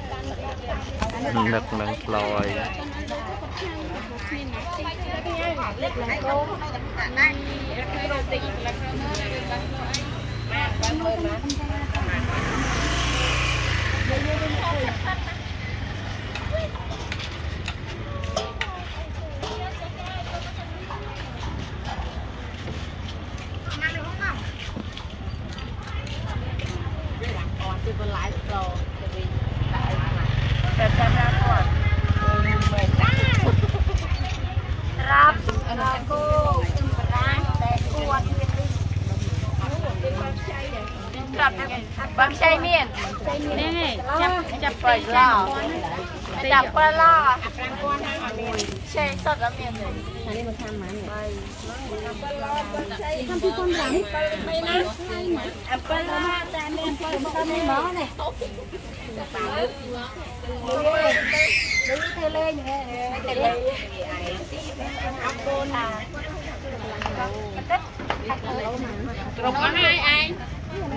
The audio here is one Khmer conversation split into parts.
នឹកនឹងផ្លយ ពីបន្លាយប្ ចាប់បើខ្ចីមានហ្នឹងឯងចាប់ចាប់បើឡោចាប់បើឡោ5000ហើយអត់មានខ្ចីសុទ្ធអត់មានទេអានេះមកខាំម៉ានហើយ7ឡោខ្ចី5000មិនណា7ឡោតែមាន7មកនេះមកនេះទៅទៅលេងហ្នឹងទៅលេងអត់បូនណាក្រុមអស់ហើយឯង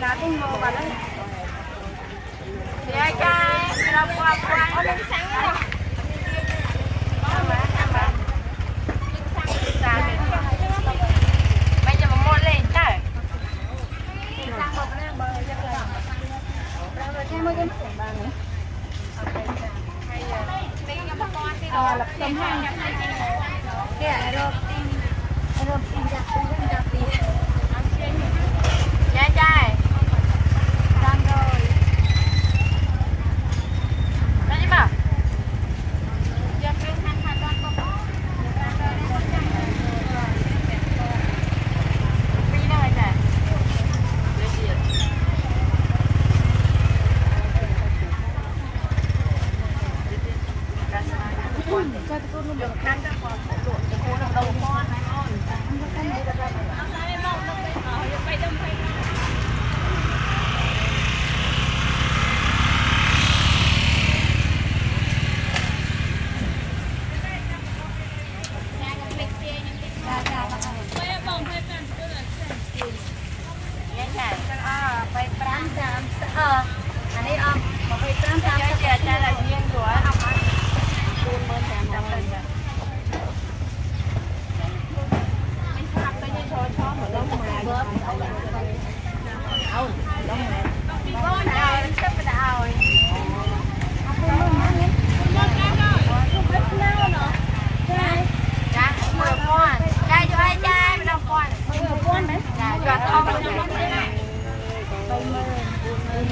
là cái ngô và nó dạ cha em đâu qua qua có đến sáng rồi Hãy subscribe cho kênh Ghiền Mì Gõ Để không bỏ lỡ những video hấp dẫn Dạ trời, ờ, phải tám trăm ờ, anh ấy ông, mà phải tám trăm cho chị cha là duyên của ông ấy. Buôn